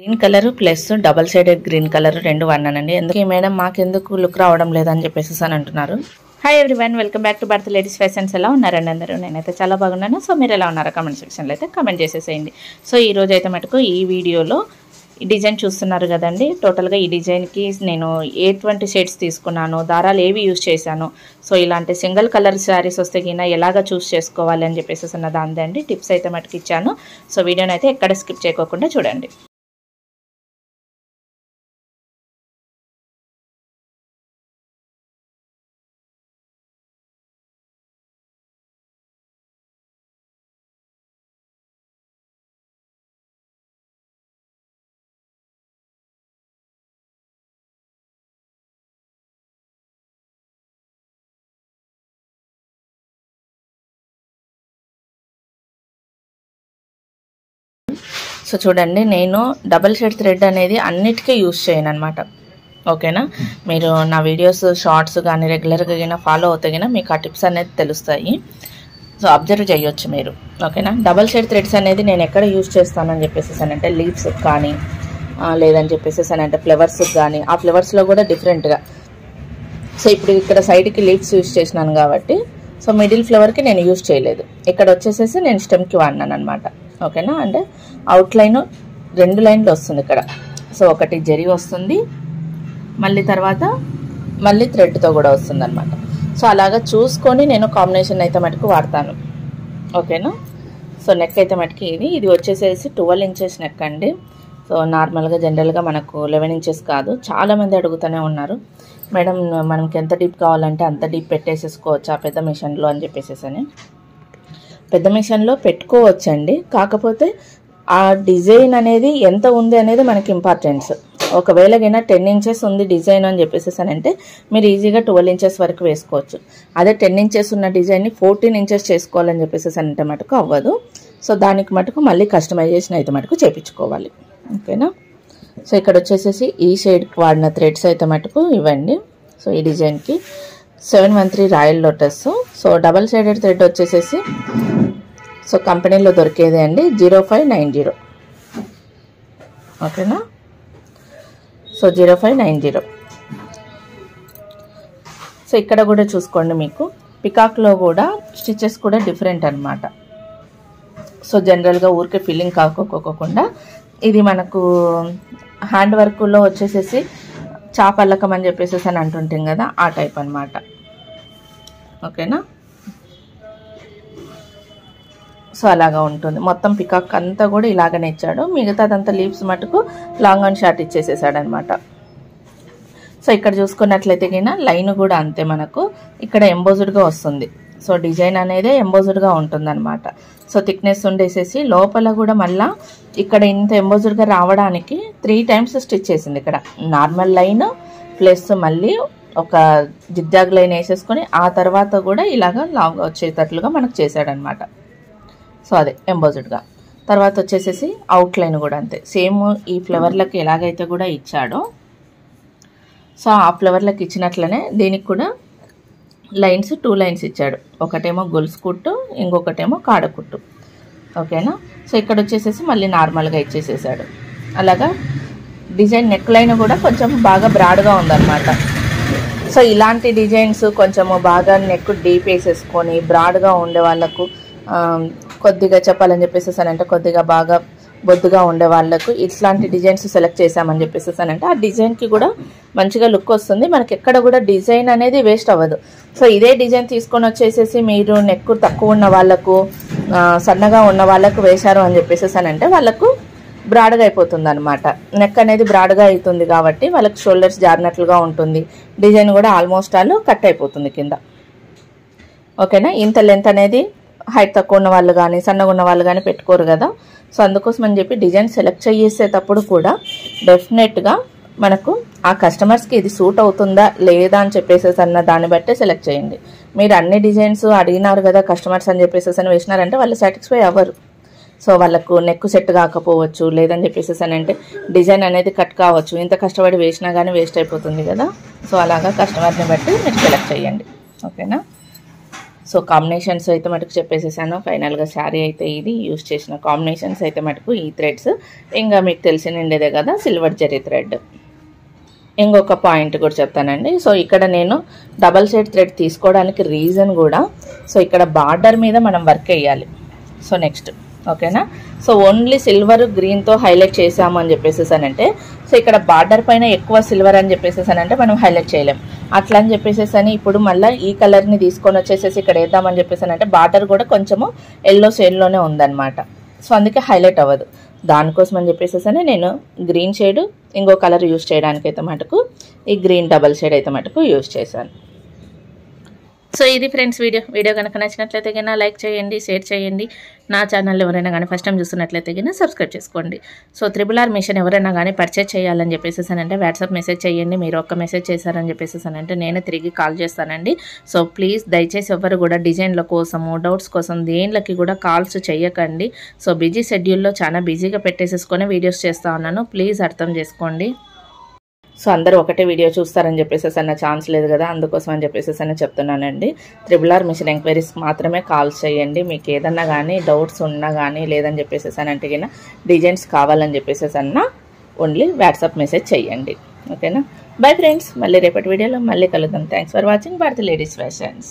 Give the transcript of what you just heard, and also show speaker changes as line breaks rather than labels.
Green colour plus double sided green colour రెండు వాడినానండి. ఎందుకు మేడం మాకెందుకు లుక్ రావడం లేదని చెప్పేసి అని అంటున్నారు. Hi everyone welcome back to Bharathi ladies fashions ఎలా ఉన్నారండి అందరూ? నేనైతే చాలా బాగున్నాను. సో మీరు ఎలా ఉన్నారో కామెంట్ సెక్షన్లో అయితే కమెంట్ చేసేసేయండి. సో ఈ రోజు అయితే మటుకు ఈ వీడియోలో ఈ డిజైన్ చూస్తున్నారు కదండి. టోటల్గా ఈ డిజైన్కి నేను ఎటువంటి షేడ్స్ తీసుకున్నాను. దారాలు ఏవి యూజ్ చేశాను? సో ఇలాంటి సింగిల్ కలర్ శారీస్ వస్తే గిన ఎలాగ చూస్ చేసుకోవాలి అని చెప్పేసి అన్న దాందే అండి. టిప్స్ అయితే మటుకు ఇచ్చాను. సో వీడియోని అయితే ఎక్కడ స్కిప్ చేయకోకుండా చూడండి. సో చూడండి నేను డబల్ షేడ్ థ్రెడ్ అనేది అన్నిటికీ యూస్ చేయను అనమాట ఓకేనా? మీరు నా వీడియోస్ షార్ట్స్ కానీ రెగ్యులర్గా కానీ ఫాలో అవుతే కానీ మీకు ఆ టిప్స్ అనేది తెలుస్తాయి. సో అబ్జర్వ్ చేయొచ్చు మీరు. ఓకేనా? డబల్ షెడ్ థ్రెడ్స్ అనేది నేను ఎక్కడ యూస్ చేస్తానని చెప్పేసేసానంటే అంటే లీవ్స్ కానీ లేదని చెప్పేసేసానంటే అంటే ఫ్లవర్స్ కానీ ఆ ఫ్లవర్స్లో కూడా డిఫరెంట్గా. సో ఇప్పుడు ఇక్కడ సైడ్కి లీవ్స్ యూస్ చేసినాను కాబట్టి సో మిడిల్ ఫ్లవర్కి నేను యూస్ చేయలేదు. ఇక్కడ వచ్చేసేసి నేను స్టెమ్కి వాడినాను అనమాట ఓకేనా? అంటే అవుట్లైన్ రెండు లైన్లు వస్తుంది ఇక్కడ. సో ఒకటి జరి వస్తుంది. మళ్ళీ తర్వాత మళ్ళీ థ్రెడ్తో కూడా వస్తుంది అనమాట సో అలాగా చూసుకొని నేను కాంబినేషన్ అయితే మటుకు వాడతాను. ఓకేనా? సో నెక్ అయితే మటుకు ఇది. ఇది వచ్చేసేసి ట్వెల్వ్ ఇంచెస్ నెక్ అండి. సో నార్మల్గా జనరల్గా మనకు లెవెన్ ఇంచెస్ కాదు. చాలామంది అడుగుతూనే ఉన్నారు. మేడం మనకి ఎంత డీప్ కావాలంటే అంత డీప్ పెట్టేసేసుకోవచ్చు? ఆ పెద్ద మిషన్లో అని చెప్పేసేసి అని పెద్ద మిషన్లో పెట్టుకోవచ్చండి. కాకపోతే ఆ డిజైన్ అనేది ఎంత ఉంది అనేది మనకి ఇంపార్టెన్స్. ఒకవేళ టెన్ ఇంచెస్ ఉంది డిజైన్ అని చెప్పేసి అని అంటే మీరు ఈజీగా ట్వెల్వ్ ఇంచెస్ వరకు వేసుకోవచ్చు. అదే టెన్ ఇంచెస్ ఉన్న డిజైన్ని ఫోర్టీన్ ఇంచెస్ చేసుకోవాలని చెప్పేసి అని అంటే మటుకు అవ్వదు. సో దానికి మటుకు మళ్ళీ కస్టమైజేషన్ అయితే మటుకు చేపించుకోవాలి. ఓకేనా? సో ఇక్కడ వచ్చేసేసి ఈ షేడ్కి వాడిన థ్రెడ్స్ అయితే మటుకు ఇవ్వండి. సో ఈ డిజైన్కి seven one three royal lotus. So double sided thread వచ్చేసేసి సో కంపెనీలో దొరికేదే అండి జీరో ఫైవ్ నైన్ జీరో. ఓకేనా? So zero five nine zero. So ఇక్కడ కూడా చూసుకోండి మీకు. పికాక్లో కూడా స్టిచెస్ కూడా డిఫరెంట్ అనమాట సో జనరల్గా ఊరికే ఫిల్లింగ్ కాకోకోకుండా ఇది మనకు హ్యాండ్ వర్క్లో వచ్చేసేసి చాపల్లకం అని చెప్పేసేసి అని అంటుంటాం కదా ఆ టైప్ అనమాట ఓకేనా? సో అలాగా ఉంటుంది. మొత్తం పికాక్ అంతా కూడా ఇలాగనే ఇచ్చాడు. మిగతాదంతా లీవ్స్ మటుకు లాంగ్ అండ్ షార్ట్ ఇచ్చేసేసాడు అనమాట సో ఇక్కడ చూసుకున్నట్లయితే కింద లైన్ కూడా అంతే మనకు. ఇక్కడ ఎంబోజుడ్గా వస్తుంది. సో డిజైన్ అనేది ఎంబోజుడ్గా ఉంటుంది అనమాట సో థిక్నెస్ ఉండేసేసి లోపల కూడా మళ్ళా ఇక్కడ ఇంత ఎంబోజుడ్గా రావడానికి త్రీ టైమ్స్ స్టిచ్ చేసింది ఇక్కడ. నార్మల్ లైన్ ప్లస్ మళ్ళీ ఒక జిగ్జాగ్ లైన్ వేసేసుకొని ఆ తర్వాత కూడా ఇలాగా లాంగ్ వచ్చేటట్లుగా మనకు చేశాడనమాట. సో అదే ఎంబోజ్డ్గా తర్వాత వచ్చేసేసి అవుట్ లైన్ కూడా అంతే. సేమ్ ఈ ఫ్లవర్లకు ఎలాగైతే కూడా ఇచ్చాడో సో ఆ ఫ్లవర్లకు ఇచ్చినట్లనే దీనికి కూడా లైన్స్ టూ లైన్స్ ఇచ్చాడు. ఒకటేమో గొలుసు కుట్టు ఇంకొకటేమో కాడ కుట్టు. ఓకేనా సో ఇక్కడ వచ్చేసేసి మళ్ళీ నార్మల్గా ఇచ్చేసేసాడు. అలాగా డిజైన్ నెక్ లైన్ కూడా కొంచెం బాగా బ్రాడ్గా ఉందన్నమాట. సో ఇలాంటి డిజైన్స్ కొంచెము బాగా నెక్ డీప్ వేసేసుకొని బ్రాడ్గా ఉండే వాళ్ళకు కొద్దిగా చెప్పాలని చెప్పేసి అంటే కొద్దిగా బాగా బొద్దుగా ఉండే వాళ్ళకు ఇట్లాంటి డిజైన్స్ సెలెక్ట్ చేసామని చెప్పేసి అంటే ఆ డిజైన్కి కూడా మంచిగా లుక్ వస్తుంది. మనకి ఎక్కడ కూడా డిజైన్ అనేది వేస్ట్ అవ్వదు. సో ఇదే డిజైన్ తీసుకొని వచ్చేసేసి మీరు నెక్ తక్కువ ఉన్న వాళ్ళకు సన్నగా ఉన్న వాళ్ళకు వేశారు అని చెప్పేసి అంటే వాళ్ళకు బ్రాడ్గా అయిపోతుంది అనమాట నెక్ అనేది బ్రాడ్గా అవుతుంది కాబట్టి వాళ్ళకి షోల్డర్స్ జారినట్లుగా ఉంటుంది. డిజైన్ కూడా ఆల్మోస్ట్ ఆల్ కట్ అయిపోతుంది కింద. ఓకేనా ఇంత లెంత్ అనేది హైట్ తక్కువ ఉన్న వాళ్ళు కానీ సన్నగా ఉన్న వాళ్ళు కానీ పెట్టుకోరు కదా. సో అందుకోసం అని చెప్పి డిజైన్ సెలెక్ట్ చేసేటప్పుడు కూడా డెఫినెట్గా మనకు ఆ కస్టమర్స్కి ఇది సూట్ అవుతుందా లేదా అని చెప్పేసేసి అన్న దాన్ని బట్టే సెలెక్ట్ చేయండి. మీరు అన్ని డిజైన్స్ అడిగినారు కదా కస్టమర్స్ అని చెప్పేసేసి అని వేసినారంటే వాళ్ళు సాటిస్ఫై అవ్వరు. సో వాళ్ళకు నెక్ సెట్ కాకపోవచ్చు లేదని చెప్పేసేసి అని అంటే డిజైన్ అనేది కట్ కావచ్చు. ఇంత కష్టపడి వేసినా కానీ వేస్ట్ అయిపోతుంది కదా. సో అలాగా కస్టమర్ని బట్టి మీరు సెలెక్ట్ చేయండి. ఓకేనా సో కాంబినేషన్స్ అయితే మటుకు చెప్పేసేసాను. ఫైనల్గా శారీ అయితే ఇది యూస్ చేసిన కాంబినేషన్స్ అయితే మటుకు ఈ థ్రెడ్స్ ఇంకా మీకు తెలిసిన ఉండేదే కదా సిల్వర్ జరీ థ్రెడ్ ఇంకొక పాయింట్ కూడా చెప్తానండి. సో ఇక్కడ నేను డబల్ సైడ్ థ్రెడ్ తీసుకోవడానికి రీజన్ కూడా సో ఇక్కడ బార్డర్ మీద మనం వర్క్ వేయాలి సో నెక్స్ట్ ఓకేనా సో ఓన్లీ సిల్వర్ గ్రీన్తో హైలైట్ చేసాము అని చెప్పేసేసానంటే సో ఇక్కడ బార్డర్ పైన ఎక్కువ సిల్వర్ అని చెప్పేసేసానంటే మనం హైలైట్ చేయలేం. అట్లా అని చెప్పేసేసని ఇప్పుడు మళ్ళీ ఈ కలర్ని తీసుకొని వచ్చేసేసి ఇక్కడ వేద్దామని చెప్పేసానంటే బార్డర్ కూడా కొంచెము ఎల్లో షేడ్లోనే ఉందన్నమాట. సో అందుకే హైలైట్ అవ్వదు. దానికోసం అని చెప్పేసేసని నేను గ్రీన్ షేడ్ ఇంకో కలర్ యూస్ చేయడానికి అయితే మటుకు ఈ గ్రీన్ డబల్ షేడ్ అయితే మటుకు యూజ్ చేశాను. సో ఇది ఫ్రెండ్స్ వీడియో. వీడియో కనుక నచ్చినట్లయితే కన్నా లైక్ చేయండి షేర్ చేయండి. నా ఛానల్ ఎవరైనా కానీ ఫస్ట్ టైం చూస్తున్నట్లయితే కన్నా సబ్స్క్రైబ్ చేసుకోండి. సో త్రిబుల్ ఆర్ మిషన్ ఎవరైనా కానీ పర్చేజ్ చేయాలని చెప్పేసేసానంటే వాట్సాప్ మెసేజ్ చేయండి. మీరు ఒక్క మెసేజ్ చేశారని చెప్పేసేసానంటే నేను తిరిగి కాల్ చేస్తానండి. సో ప్లీజ్ దయచేసి ఎవరు కూడా డిజైన్ల కోసము డౌట్స్ కోసం దేనిలకి కూడా కాల్స్ చేయకండి. సో బిజీ షెడ్యూల్లో చాలా బిజీగా పెట్టేసేసుకొని వీడియోస్ చేస్తా ఉన్నాను. ప్లీజ్ అర్థం చేసుకోండి. సో అందరూ ఒకటే వీడియో చూస్తారని చెప్పేసి అన్న ఛాన్స్ లేదు కదా అందుకోసం అని చెప్పేసి అని చెప్తున్నానండి. త్రిబుల్ ఆర్ మిషన్ ఎంక్వైరీస్ మాత్రమే కాల్స్ చేయండి. మీకు ఏదన్నా కానీ డౌట్స్ ఉన్నా కానీ లేదని చెప్పేసి అని అంటే కింద డిజైన్స్ కావాలని చెప్పేసి అన్న ఓన్లీ వాట్సాప్ మెసేజ్ చేయండి. ఓకేనా బై ఫ్రెండ్స్ మళ్ళీ రేపటి వీడియోలో మళ్ళీ కలుద్దాం. Thanks for watching Bharathi ladies fashions